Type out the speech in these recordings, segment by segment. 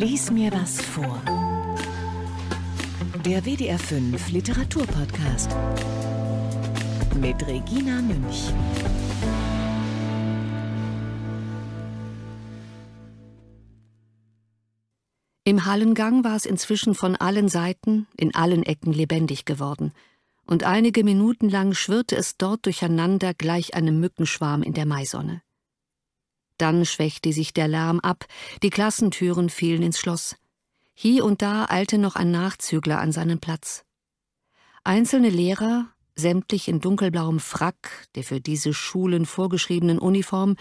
Lies mir was vor. Der WDR 5 Literaturpodcast mit Regina Münch. Im Hallengang war es inzwischen von allen Seiten, in allen Ecken lebendig geworden, und einige Minuten lang schwirrte es dort durcheinander gleich einem Mückenschwarm in der Maisonne. Dann schwächte sich der Lärm ab, die Klassentüren fielen ins Schloss. Hier und da eilte noch ein Nachzügler an seinen Platz. Einzelne Lehrer, sämtlich in dunkelblauem Frack, der für diese Schulen vorgeschriebenen Uniform,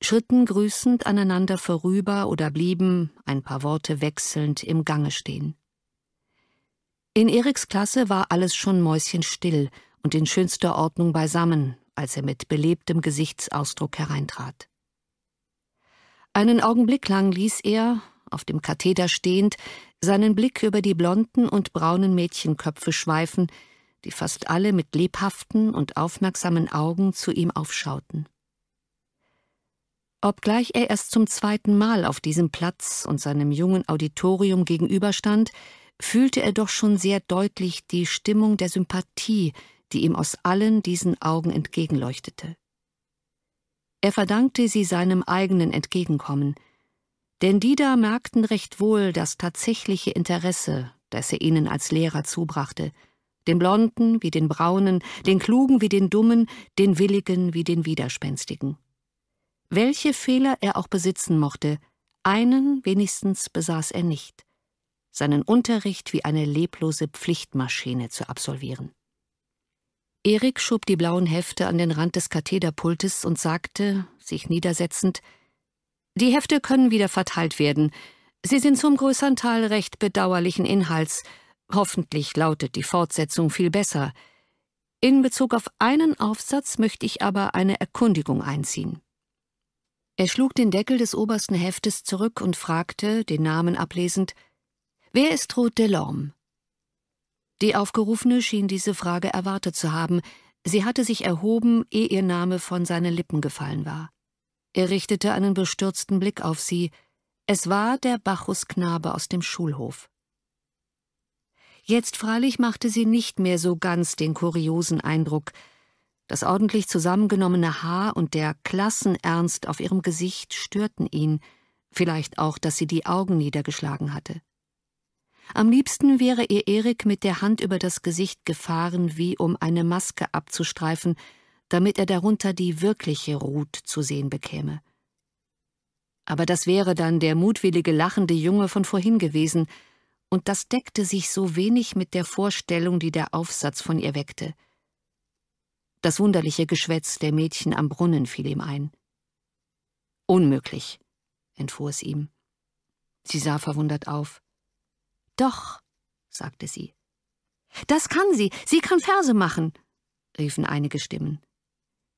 schritten grüßend aneinander vorüber oder blieben, ein paar Worte wechselnd, im Gange stehen. In Eriks Klasse war alles schon mäuschenstill und in schönster Ordnung beisammen, als er mit belebtem Gesichtsausdruck hereintrat. Einen Augenblick lang ließ er, auf dem Katheder stehend, seinen Blick über die blonden und braunen Mädchenköpfe schweifen, die fast alle mit lebhaften und aufmerksamen Augen zu ihm aufschauten. Obgleich er erst zum zweiten Mal auf diesem Platz und seinem jungen Auditorium gegenüberstand, fühlte er doch schon sehr deutlich die Stimmung der Sympathie, die ihm aus allen diesen Augen entgegenleuchtete. Er verdankte sie seinem eigenen Entgegenkommen, denn die da merkten recht wohl das tatsächliche Interesse, das er ihnen als Lehrer zubrachte, den Blonden wie den Braunen, den Klugen wie den Dummen, den Willigen wie den Widerspenstigen. Welche Fehler er auch besitzen mochte, einen wenigstens besaß er nicht, seinen Unterricht wie eine leblose Pflichtmaschine zu absolvieren. Erik schob die blauen Hefte an den Rand des Kathederpultes und sagte, sich niedersetzend, Die Hefte können wieder verteilt werden. Sie sind zum größeren Teil recht bedauerlichen Inhalts. Hoffentlich lautet die Fortsetzung viel besser. In Bezug auf einen Aufsatz möchte ich aber eine Erkundigung einziehen. Er schlug den Deckel des obersten Heftes zurück und fragte, den Namen ablesend, Wer ist Ruth Delorme? Die Aufgerufene schien diese Frage erwartet zu haben. Sie hatte sich erhoben, ehe ihr Name von seinen Lippen gefallen war. Er richtete einen bestürzten Blick auf sie. Es war der Bachusknabe aus dem Schulhof. Jetzt freilich machte sie nicht mehr so ganz den kuriosen Eindruck. Das ordentlich zusammengenommene Haar und der Klassenernst auf ihrem Gesicht störten ihn, vielleicht auch, dass sie die Augen niedergeschlagen hatte. Am liebsten wäre ihr Erik mit der Hand über das Gesicht gefahren, wie um eine Maske abzustreifen, damit er darunter die wirkliche Ruth zu sehen bekäme. Aber das wäre dann der mutwillige lachende Junge von vorhin gewesen, und das deckte sich so wenig mit der Vorstellung, die der Aufsatz von ihr weckte. Das wunderliche Geschwätz der Mädchen am Brunnen fiel ihm ein. Unmöglich, entfuhr es ihm. Sie sah verwundert auf. Doch, sagte sie. Das kann sie, sie kann Verse machen, riefen einige Stimmen.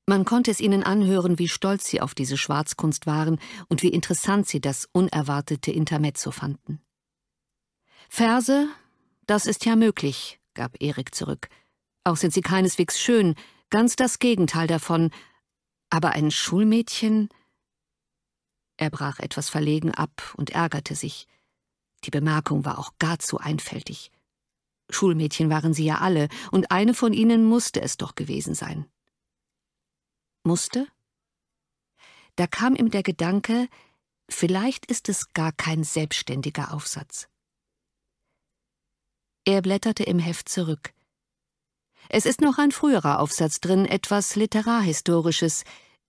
Man konnte es ihnen anhören, wie stolz sie auf diese Schwarzkunst waren und wie interessant sie das unerwartete Intermezzo fanden. Verse, das ist ja möglich, gab Erik zurück. Auch sind sie keineswegs schön, ganz das Gegenteil davon. Aber ein Schulmädchen? Er brach etwas verlegen ab und ärgerte sich. Die Bemerkung war auch gar zu einfältig. Schulmädchen waren sie ja alle, und eine von ihnen musste es doch gewesen sein. Musste? Da kam ihm der Gedanke, vielleicht ist es gar kein selbstständiger Aufsatz. Er blätterte im Heft zurück. Es ist noch ein früherer Aufsatz drin, etwas Literarhistorisches.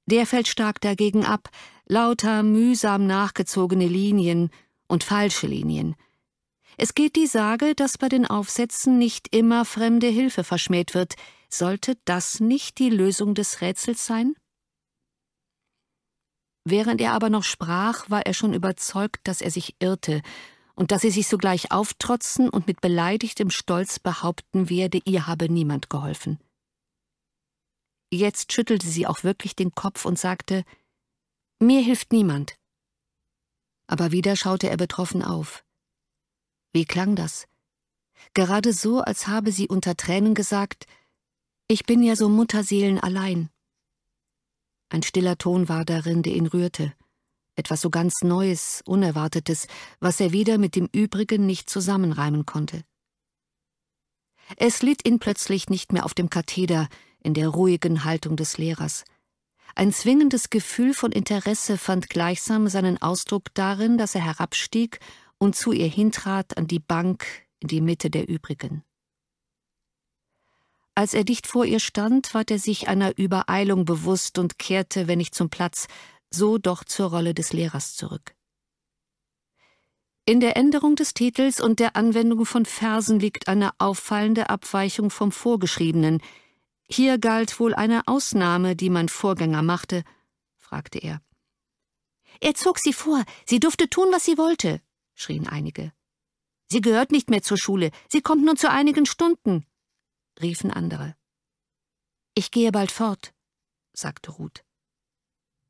Der fällt stark dagegen ab, lauter mühsam nachgezogene Linien, und falsche Linien. Es geht die Sage, dass bei den Aufsätzen nicht immer fremde Hilfe verschmäht wird. Sollte das nicht die Lösung des Rätsels sein? Während er aber noch sprach, war er schon überzeugt, dass er sich irrte und dass sie sich sogleich auftrotzen und mit beleidigtem Stolz behaupten werde, ihr habe niemand geholfen. Jetzt schüttelte sie auch wirklich den Kopf und sagte Mir hilft niemand aber wieder schaute er betroffen auf. Wie klang das? Gerade so, als habe sie unter Tränen gesagt, ich bin ja so Mutterseelen allein. Ein stiller Ton war darin, der ihn rührte. etwas so ganz Neues, Unerwartetes, was er wieder mit dem übrigen nicht zusammenreimen konnte. Es litt ihn plötzlich nicht mehr auf dem Katheder in der ruhigen Haltung des Lehrers. Ein zwingendes Gefühl von Interesse fand gleichsam seinen Ausdruck darin, dass er herabstieg und zu ihr hintrat an die Bank in die Mitte der übrigen. Als er dicht vor ihr stand, ward er sich einer Übereilung bewusst und kehrte, wenn nicht zum Platz, so doch zur Rolle des Lehrers zurück. In der Änderung des Titels und der Anwendung von Versen liegt eine auffallende Abweichung vom Vorgeschriebenen. Hier galt wohl eine Ausnahme, die mein Vorgänger machte, fragte er. Er zog sie vor, sie durfte tun, was sie wollte, schrien einige. Sie gehört nicht mehr zur Schule, sie kommt nur zu einigen Stunden, riefen andere. Ich gehe bald fort, sagte Ruth.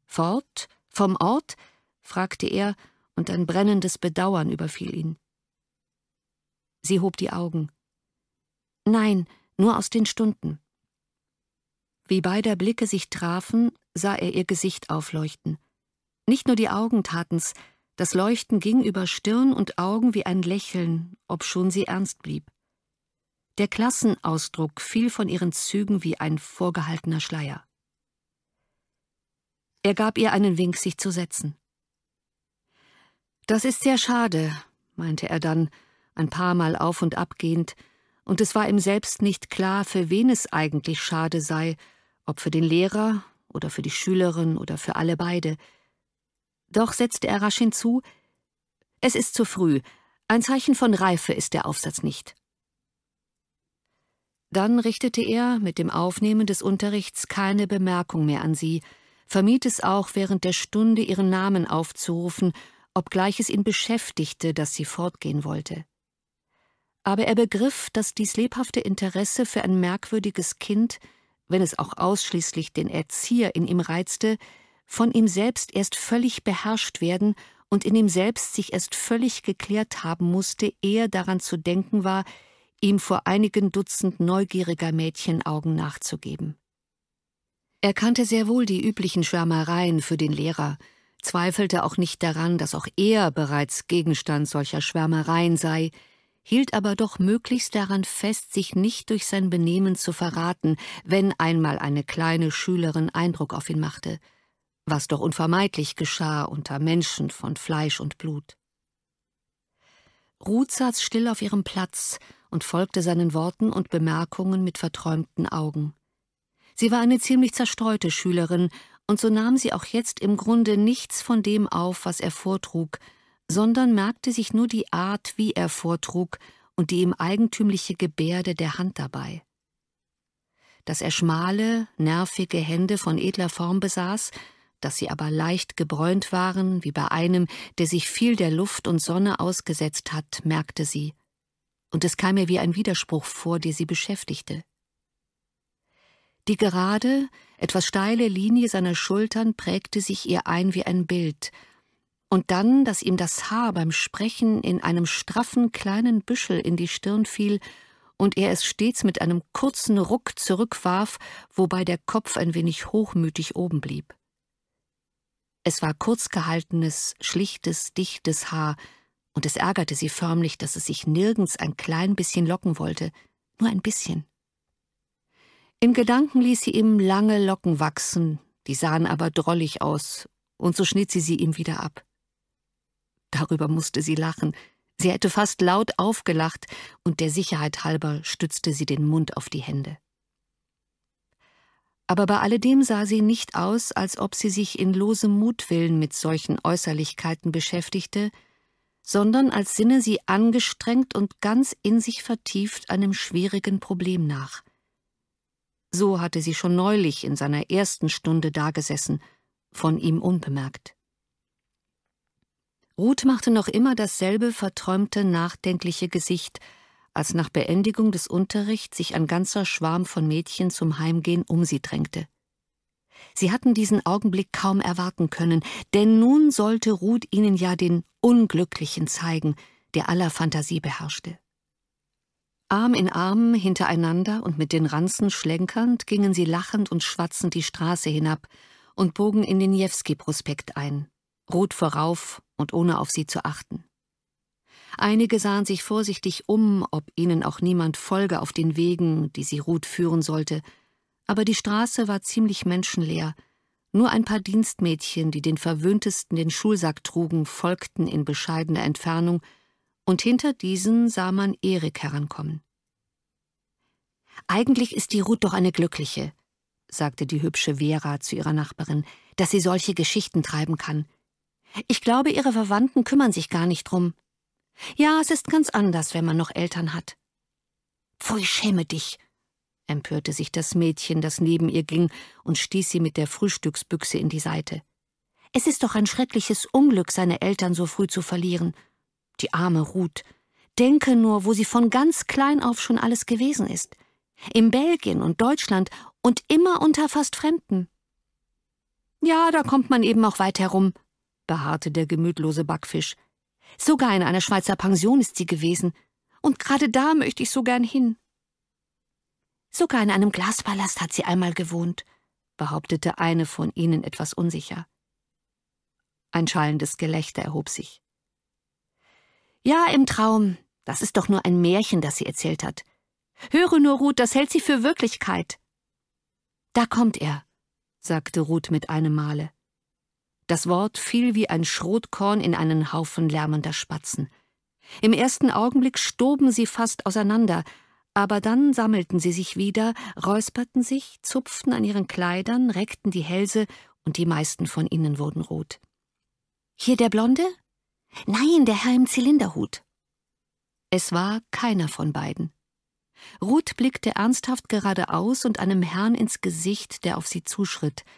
Fort? Vom Ort? fragte er, und ein brennendes Bedauern überfiel ihn. Sie hob die Augen. Nein, nur aus den Stunden. Wie beider Blicke sich trafen, sah er ihr Gesicht aufleuchten. Nicht nur die Augen taten's, das Leuchten ging über Stirn und Augen wie ein Lächeln, obschon sie ernst blieb. Der Klassenausdruck fiel von ihren Zügen wie ein vorgehaltener Schleier. Er gab ihr einen Wink, sich zu setzen. Das ist sehr schade, meinte er dann, ein paar Mal auf und ab gehend, und es war ihm selbst nicht klar, für wen es eigentlich schade sei, ob für den Lehrer oder für die Schülerin oder für alle beide. Doch setzte er rasch hinzu, es ist zu früh, ein Zeichen von Reife ist der Aufsatz nicht. Dann richtete er mit dem Aufnehmen des Unterrichts keine Bemerkung mehr an sie, vermied es auch während der Stunde ihren Namen aufzurufen, obgleich es ihn beschäftigte, dass sie fortgehen wollte. Aber er begriff, dass dies lebhafte Interesse für ein merkwürdiges Kind, wenn es auch ausschließlich den Erzieher in ihm reizte, von ihm selbst erst völlig beherrscht werden und in ihm selbst sich erst völlig geklärt haben musste, ehe daran zu denken war, ihm vor einigen Dutzend neugieriger Mädchenaugen nachzugeben. Er kannte sehr wohl die üblichen Schwärmereien für den Lehrer, zweifelte auch nicht daran, dass auch er bereits Gegenstand solcher Schwärmereien sei, hielt aber doch möglichst daran fest, sich nicht durch sein Benehmen zu verraten, wenn einmal eine kleine Schülerin Eindruck auf ihn machte, was doch unvermeidlich geschah unter Menschen von Fleisch und Blut. Ruth saß still auf ihrem Platz und folgte seinen Worten und Bemerkungen mit verträumten Augen. Sie war eine ziemlich zerstreute Schülerin, und so nahm sie auch jetzt im Grunde nichts von dem auf, was er vortrug, sondern merkte sich nur die Art, wie er vortrug, und die ihm eigentümliche Gebärde der Hand dabei. Dass er schmale, nervige Hände von edler Form besaß, dass sie aber leicht gebräunt waren, wie bei einem, der sich viel der Luft und Sonne ausgesetzt hat, merkte sie und es kam ihr wie ein Widerspruch vor, der sie beschäftigte. Die gerade, etwas steile Linie seiner Schultern prägte sich ihr ein wie ein Bild, und dann, dass ihm das Haar beim Sprechen in einem straffen kleinen Büschel in die Stirn fiel und er es stets mit einem kurzen Ruck zurückwarf, wobei der Kopf ein wenig hochmütig oben blieb. Es war kurz gehaltenes, schlichtes, dichtes Haar, und es ärgerte sie förmlich, dass es sich nirgends ein klein bisschen locken wollte, nur ein bisschen. In Gedanken ließ sie ihm lange Locken wachsen, die sahen aber drollig aus, und so schnitt sie sie ihm wieder ab. Darüber musste sie lachen, sie hätte fast laut aufgelacht, und der Sicherheit halber stützte sie den Mund auf die Hände. Aber bei alledem sah sie nicht aus, als ob sie sich in losem Mutwillen mit solchen Äußerlichkeiten beschäftigte, sondern als sinne sie angestrengt und ganz in sich vertieft einem schwierigen Problem nach. So hatte sie schon neulich in seiner ersten Stunde dagesessen, von ihm unbemerkt. Ruth machte noch immer dasselbe verträumte, nachdenkliche Gesicht, als nach Beendigung des Unterrichts sich ein ganzer Schwarm von Mädchen zum Heimgehen um sie drängte. Sie hatten diesen Augenblick kaum erwarten können, denn nun sollte Ruth ihnen ja den Unglücklichen zeigen, der aller Fantasie beherrschte. Arm in Arm hintereinander und mit den Ranzen schlenkernd gingen sie lachend und schwatzend die Straße hinab und bogen in den Jewski-Prospekt ein. Ruth vorauf und ohne auf sie zu achten. Einige sahen sich vorsichtig um, ob ihnen auch niemand folge auf den Wegen, die sie Ruth führen sollte, aber die Straße war ziemlich menschenleer. Nur ein paar Dienstmädchen, die den Verwöhntesten den Schulsack trugen, folgten in bescheidener Entfernung, und hinter diesen sah man Erik herankommen. Eigentlich ist die Ruth doch eine Glückliche, sagte die hübsche Vera zu ihrer Nachbarin, dass sie solche Geschichten treiben kann. Ich glaube, ihre Verwandten kümmern sich gar nicht drum. Ja, es ist ganz anders, wenn man noch Eltern hat. Pfui, schäme dich, empörte sich das Mädchen, das neben ihr ging, und stieß sie mit der Frühstücksbüchse in die Seite. Es ist doch ein schreckliches Unglück, seine Eltern so früh zu verlieren. Die arme Ruth. Denke nur, wo sie von ganz klein auf schon alles gewesen ist. In Belgien und Deutschland und immer unter fast Fremden. Ja, da kommt man eben auch weit herum, beharrte der gemütlose Backfisch. Sogar in einer Schweizer Pension ist sie gewesen, und gerade da möchte ich so gern hin. Sogar in einem Glaspalast hat sie einmal gewohnt, behauptete eine von ihnen etwas unsicher. Ein schallendes Gelächter erhob sich. Ja, im Traum, das ist doch nur ein Märchen, das sie erzählt hat. Höre nur, Ruth, das hält sie für Wirklichkeit. Da kommt er, sagte Ruth mit einem Male. Das Wort fiel wie ein Schrotkorn in einen Haufen lärmender Spatzen. Im ersten Augenblick stoben sie fast auseinander, aber dann sammelten sie sich wieder, räusperten sich, zupften an ihren Kleidern, reckten die Hälse, und die meisten von ihnen wurden rot. Hier der Blonde? Nein, der Herr im Zylinderhut. Es war keiner von beiden. Ruth blickte ernsthaft geradeaus und einem Herrn ins Gesicht, der auf sie zuschritt –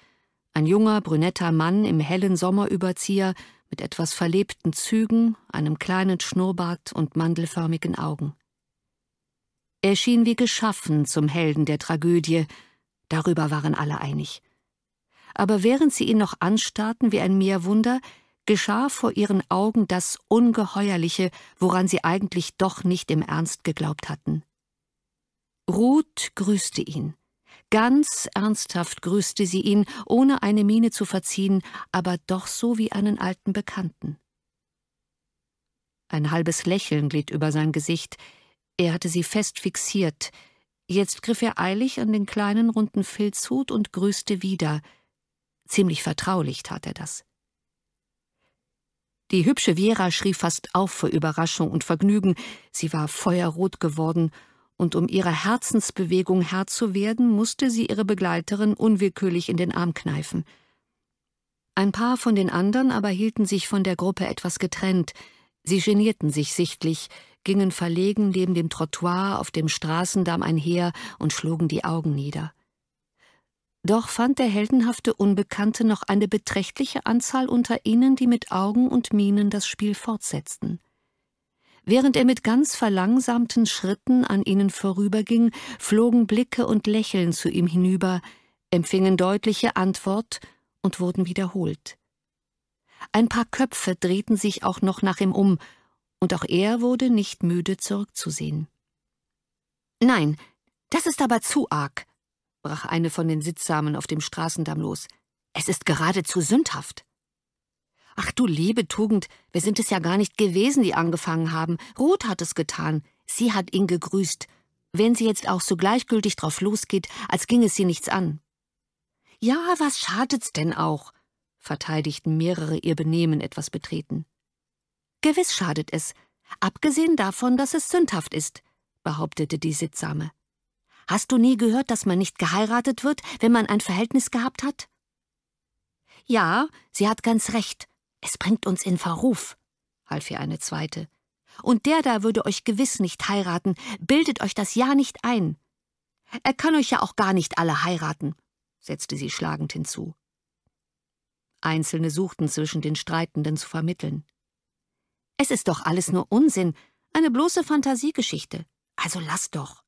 ein junger, brünetter Mann im hellen Sommerüberzieher mit etwas verlebten Zügen, einem kleinen Schnurrbart und mandelförmigen Augen. Er schien wie geschaffen zum Helden der Tragödie, darüber waren alle einig. Aber während sie ihn noch anstarrten wie ein Meerwunder, geschah vor ihren Augen das Ungeheuerliche, woran sie eigentlich doch nicht im Ernst geglaubt hatten. Ruth grüßte ihn. Ganz ernsthaft grüßte sie ihn, ohne eine Miene zu verziehen, aber doch so wie einen alten Bekannten. Ein halbes Lächeln glitt über sein Gesicht. Er hatte sie fest fixiert. Jetzt griff er eilig an den kleinen runden Filzhut und grüßte wieder. Ziemlich vertraulich tat er das. Die hübsche Vera schrie fast auf vor Überraschung und Vergnügen. Sie war feuerrot geworden und um ihrer Herzensbewegung Herr zu werden, musste sie ihre Begleiterin unwillkürlich in den Arm kneifen. Ein paar von den anderen aber hielten sich von der Gruppe etwas getrennt, sie genierten sich sichtlich, gingen verlegen neben dem Trottoir auf dem Straßendamm einher und schlugen die Augen nieder. Doch fand der heldenhafte Unbekannte noch eine beträchtliche Anzahl unter ihnen, die mit Augen und Mienen das Spiel fortsetzten. Während er mit ganz verlangsamten Schritten an ihnen vorüberging, flogen Blicke und Lächeln zu ihm hinüber, empfingen deutliche Antwort und wurden wiederholt. Ein paar Köpfe drehten sich auch noch nach ihm um, und auch er wurde nicht müde zurückzusehen. Nein, das ist aber zu arg, brach eine von den Sittsamen auf dem Straßendamm los. Es ist geradezu sündhaft. Ach du liebe Tugend, wir sind es ja gar nicht gewesen, die angefangen haben. Ruth hat es getan. Sie hat ihn gegrüßt. Wenn sie jetzt auch so gleichgültig drauf losgeht, als ging es sie nichts an. Ja, was schadet's denn auch? verteidigten mehrere ihr Benehmen etwas betreten. Gewiss schadet es, abgesehen davon, dass es sündhaft ist, behauptete die Sittsame. Hast du nie gehört, dass man nicht geheiratet wird, wenn man ein Verhältnis gehabt hat? Ja, sie hat ganz recht, es bringt uns in Verruf, half ihr eine zweite. Und der da würde euch gewiss nicht heiraten, bildet euch das ja nicht ein. Er kann euch ja auch gar nicht alle heiraten, setzte sie schlagend hinzu. Einzelne suchten zwischen den Streitenden zu vermitteln. Es ist doch alles nur Unsinn, eine bloße Fantasiegeschichte. Also lass doch.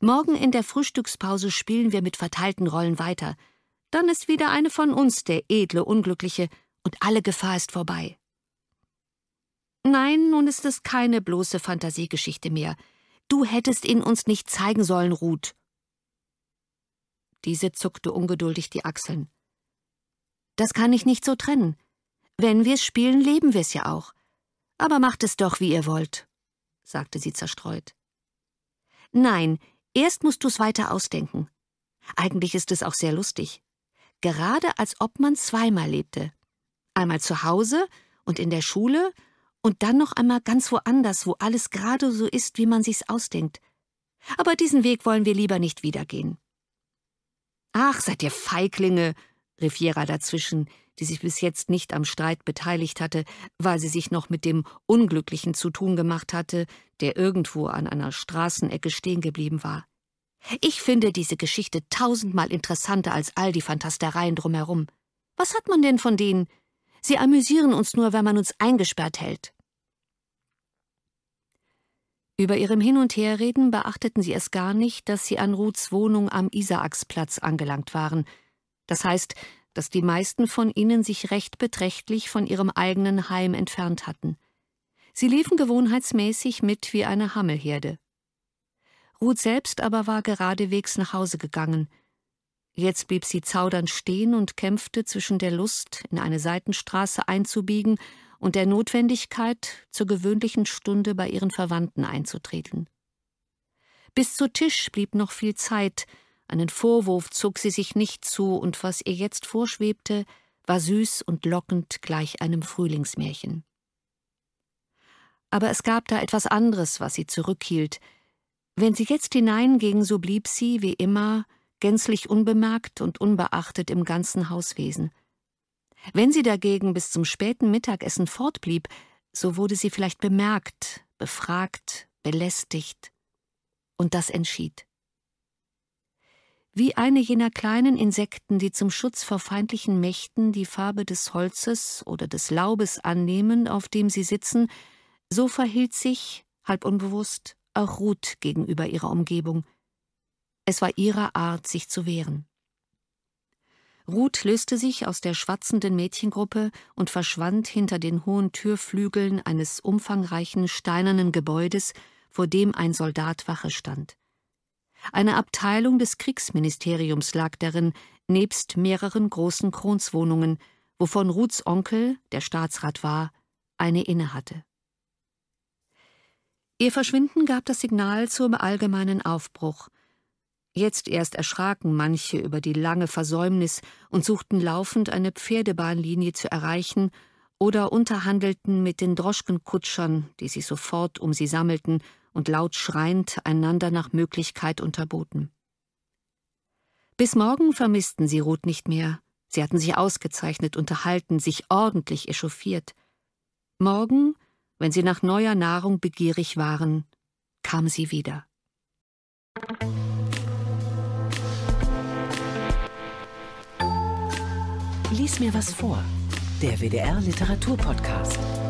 Morgen in der Frühstückspause spielen wir mit verteilten Rollen weiter. Dann ist wieder eine von uns der edle Unglückliche, und alle Gefahr ist vorbei. Nein, nun ist es keine bloße Fantasiegeschichte mehr. Du hättest ihn uns nicht zeigen sollen, Ruth. Diese zuckte ungeduldig die Achseln. Das kann ich nicht so trennen. Wenn wir's spielen, leben wir's ja auch. Aber macht es doch, wie ihr wollt, sagte sie zerstreut. Nein, erst musst du's weiter ausdenken. Eigentlich ist es auch sehr lustig. Gerade als ob man zweimal lebte. Einmal zu Hause und in der Schule und dann noch einmal ganz woanders, wo alles gerade so ist, wie man sich's ausdenkt. Aber diesen Weg wollen wir lieber nicht wiedergehen. Ach, seid ihr Feiglinge, rief Jera dazwischen, die sich bis jetzt nicht am Streit beteiligt hatte, weil sie sich noch mit dem Unglücklichen zu tun gemacht hatte, der irgendwo an einer Straßenecke stehen geblieben war. Ich finde diese Geschichte tausendmal interessanter als all die Fantastereien drumherum. Was hat man denn von denen? Sie amüsieren uns nur, wenn man uns eingesperrt hält. Über ihrem Hin- und Herreden beachteten sie es gar nicht, dass sie an Ruths Wohnung am Isaaksplatz angelangt waren. Das heißt, dass die meisten von ihnen sich recht beträchtlich von ihrem eigenen Heim entfernt hatten. Sie liefen gewohnheitsmäßig mit wie eine Hammelherde. Ruth selbst aber war geradewegs nach Hause gegangen. Jetzt blieb sie zaudernd stehen und kämpfte zwischen der Lust, in eine Seitenstraße einzubiegen und der Notwendigkeit, zur gewöhnlichen Stunde bei ihren Verwandten einzutreten. Bis zu Tisch blieb noch viel Zeit, einen Vorwurf zog sie sich nicht zu, und was ihr jetzt vorschwebte, war süß und lockend gleich einem Frühlingsmärchen. Aber es gab da etwas anderes, was sie zurückhielt. Wenn sie jetzt hineinging, so blieb sie, wie immer, gänzlich unbemerkt und unbeachtet im ganzen Hauswesen. Wenn sie dagegen bis zum späten Mittagessen fortblieb, so wurde sie vielleicht bemerkt, befragt, belästigt. Und das entschied. Wie eine jener kleinen Insekten, die zum Schutz vor feindlichen Mächten die Farbe des Holzes oder des Laubes annehmen, auf dem sie sitzen, so verhielt sich, halb unbewusst, auch Ruth gegenüber ihrer Umgebung. Es war ihre Art, sich zu wehren. Ruth löste sich aus der schwatzenden Mädchengruppe und verschwand hinter den hohen Türflügeln eines umfangreichen steinernen Gebäudes, vor dem ein Soldat Wache stand. Eine Abteilung des Kriegsministeriums lag darin, nebst mehreren großen Kronswohnungen, wovon Ruths Onkel, der Staatsrat war, eine innehatte. Ihr Verschwinden gab das Signal zum allgemeinen Aufbruch, Jetzt erst erschraken manche über die lange Versäumnis und suchten laufend eine Pferdebahnlinie zu erreichen oder unterhandelten mit den Droschkenkutschern, die sich sofort um sie sammelten und laut schreiend einander nach Möglichkeit unterboten. Bis morgen vermissten sie Ruth nicht mehr. Sie hatten sich ausgezeichnet unterhalten, sich ordentlich echauffiert. Morgen, wenn sie nach neuer Nahrung begierig waren, kam sie wieder. Lies mir was vor. Der WDR Literaturpodcast.